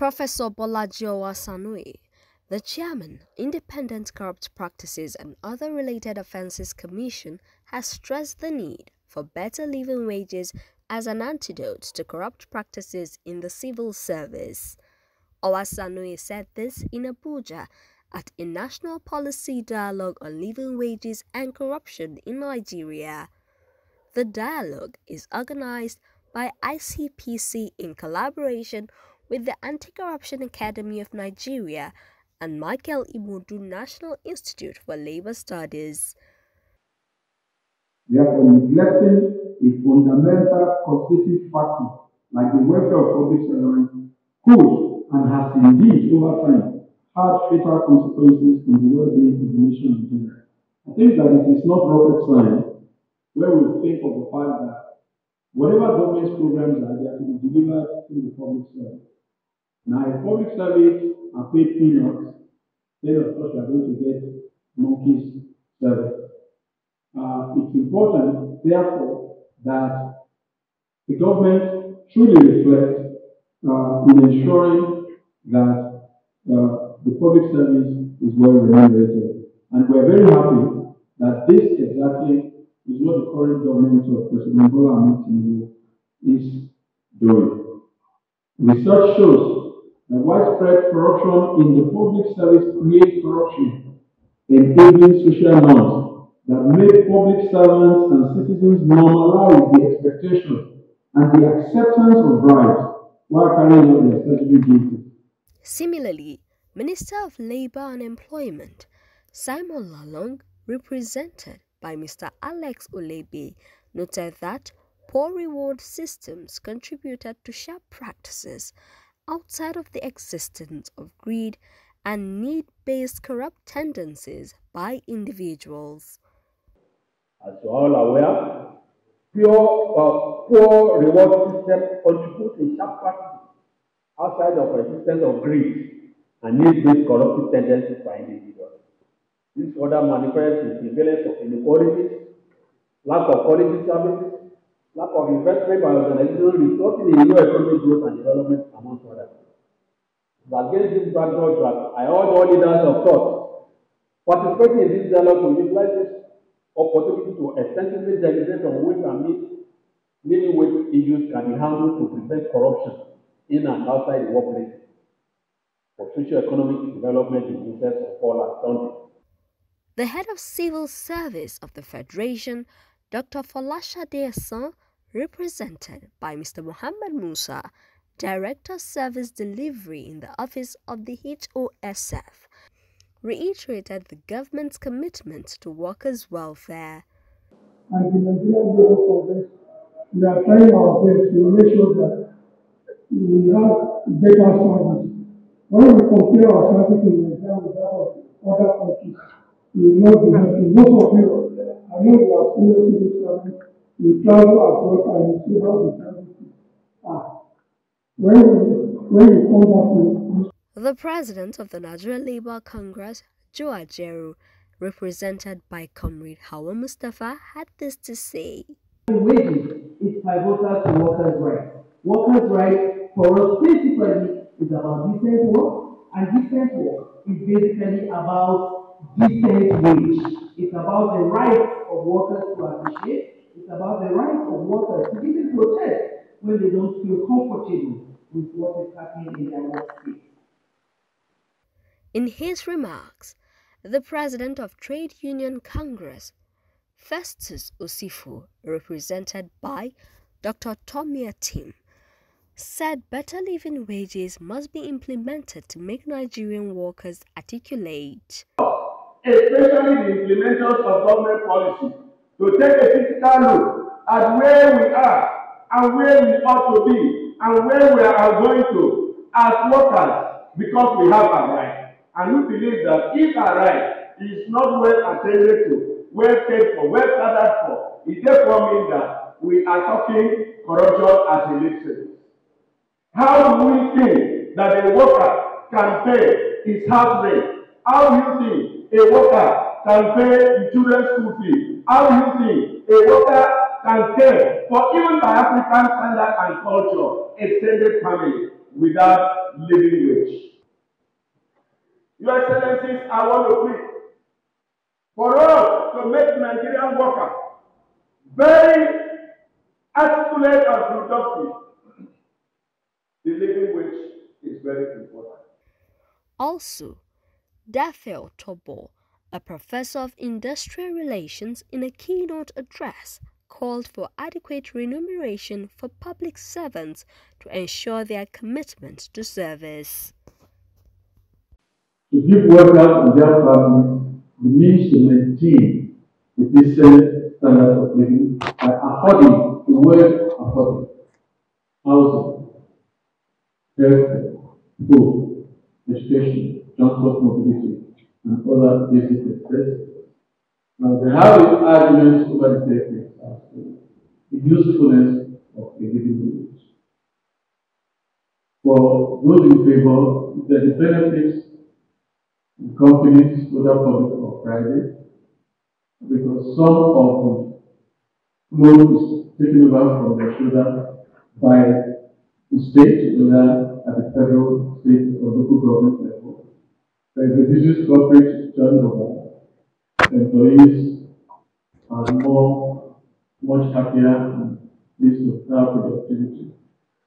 Professor Bolaji Owasanoye, the chairman, Independent Corrupt Practices and Other Related Offences Commission, has stressed the need for better living wages as an antidote to corrupt practices in the civil service. Owasanoye said this in Abuja at a national policy dialogue on living wages and corruption in Nigeria. The dialogue is organized by ICPC in collaboration with the Anti-Corruption Academy of Nigeria and Michael Imoudu National Institute for Labor Studies. Therefore, neglecting a fundamental constitutive factor like the welfare of public servants could and has indeed over time had fatal consequences on the well-being of the nation in general. I think that it is not rocket science where we think of the fact that whatever government programs are, they are to be delivered to the public service. Now, if public service are paid peanuts, then of course we are going to get monkeys service. Uh, it's important, therefore, that the government truly reflect uh, in ensuring that uh, the public service is well remunerated. And we're very happy that this exactly is what the current government of President Bola Ahmed Tinubu is doing. Research shows that widespread corruption in the public service creates corruption, enabling social norms that make public servants and citizens normalize the expectation and the acceptance of bribes while carrying out their statutory duties. Similarly, Minister of Labour and Employment Simon Lalong, represented by Mr. Alex Olebe, noted that poor reward systems contributed to sharp practices outside of the existence of greed and need-based corrupt tendencies by individuals. As you are all aware, pure, uh, poor reward system contributes to sharp practices outside of existence of greed and need-based corruptive tendencies by individuals. This further manifests in prevalence of inequalities, lack of quality services, lack of investment by organizations resulting in low economic growth and development, among others. Against this backdrop, I urge all leaders of thought participating in this dialogue to utilize this opportunity to extensively deliberate on ways and means living wage issues can be handled to prevent corruption in and outside the workplace for socio-economic development in the interest of all our country. The head of civil service of the Federation, Dr. Folashade Esan, represented by Mr. Muhammed Musa, Director Service Delivery in the Office of the HOSF, reiterated the government's commitment to workers' welfare. And the Nigerian Congress, we are trying our best to make sure that we have better service. When we compare our service in Nigeria with that of other countries, we know. Most of you, I know you are servants, you travel abroad and you see how the services are. Ah. When you, when you come back to The president of the Nigerian Labour Congress, Joe Ajero, represented by Comrade Hauwa Mustapha, had this to say. Wages is pivotal to workers' rights. Workers' rights for us principally is about decent work, and decent work is basically about decent wage. It's about the right of workers to appreciate. It's the right of workers to even protest when they don't feel comfortable with what is happening in their workplace. In his remarks, the president of Trade Union Congress, Festus Osifo, represented by Dr. Tommy Etim, said better living wages must be implemented to make Nigerian workers articulate. especially the implementers of government policy, to take a critical look at where we are and where we ought to be and where we are going to as workers because we have a right. And we believe that if our right is not well attended to, well cared for, well catered for, it therefore means that we are talking corruption as a lip. How do we think that a worker can pay his house rent? How do you think a worker can pay the children's school fee? How do you think a worker can care for even by African standard and culture, extended family? without living wage. Your Excellencies, I want to plead for us to make Nigerian workers very articulate and productive. The living wage is very important. Also, Dafe Otobo, a professor of industrial relations, in a keynote address, called for adequate remuneration for public servants to ensure their commitment to service. To give workers and their families the means to maintain a decent standard of living by affording the word affording housing, healthcare, food, education, transport mobility, and other basic necessities. Now, they have arguments over the decades as to the usefulness of given wage. For those in favor, the benefits in companies, whether public or private, because some of the load is taken over from their shoulder by the state, whether at the federal, state, or local government level. But it reduces corporate turnover. Employees are more, what have you done? This is the opportunity.